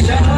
Yeah.